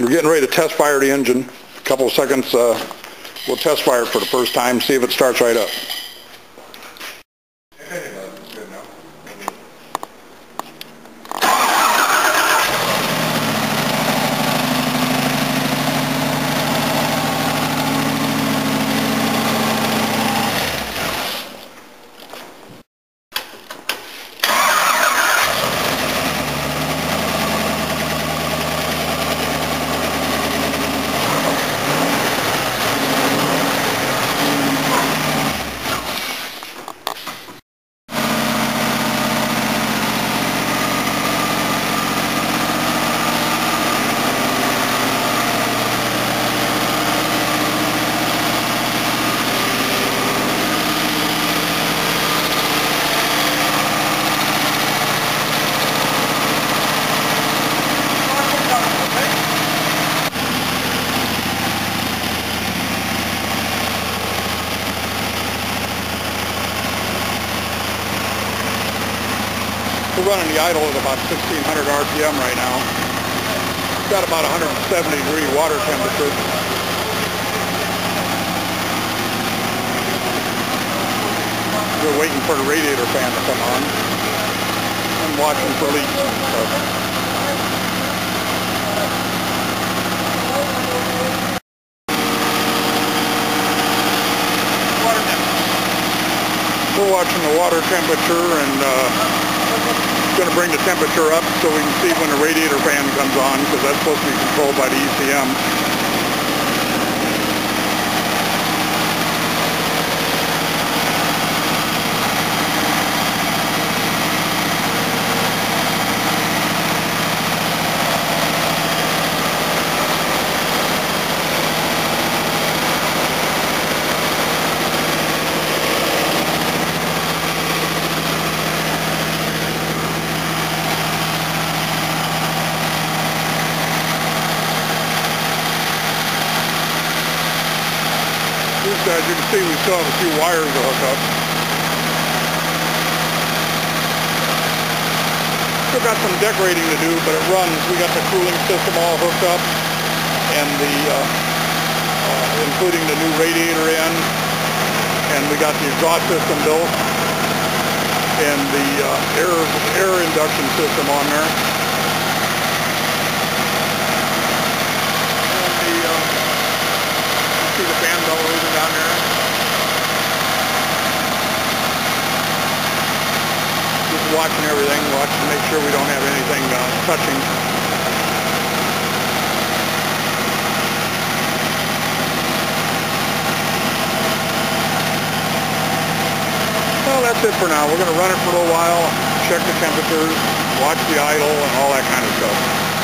We're getting ready to test fire the engine. A couple of seconds, uh, we'll test fire it for the first time, see if it starts right up. We're running the idle at about 1600 RPM right now. It's got about 170 degree water temperature. We're waiting for the radiator fan to come on. I'm watching for leaks and stuff. We're watching the water temperature and uh, going to bring the temperature up so we can see when the radiator fan comes on because that's supposed to be controlled by the ECM. Guys, you can see we still have a few wires to hook up. Still got some decorating to do, but it runs. We got the cooling system all hooked up and the, uh, uh, including the new radiator in, and we got the exhaust system built and the uh, air, air induction system on there. And the, uh, see the fan belt moving down there. Just watching everything, watching to make sure we don't have anything uh, touching. Well, that's it for now. We're going to run it for a little while, check the temperatures, watch the idle, and all that kind of stuff.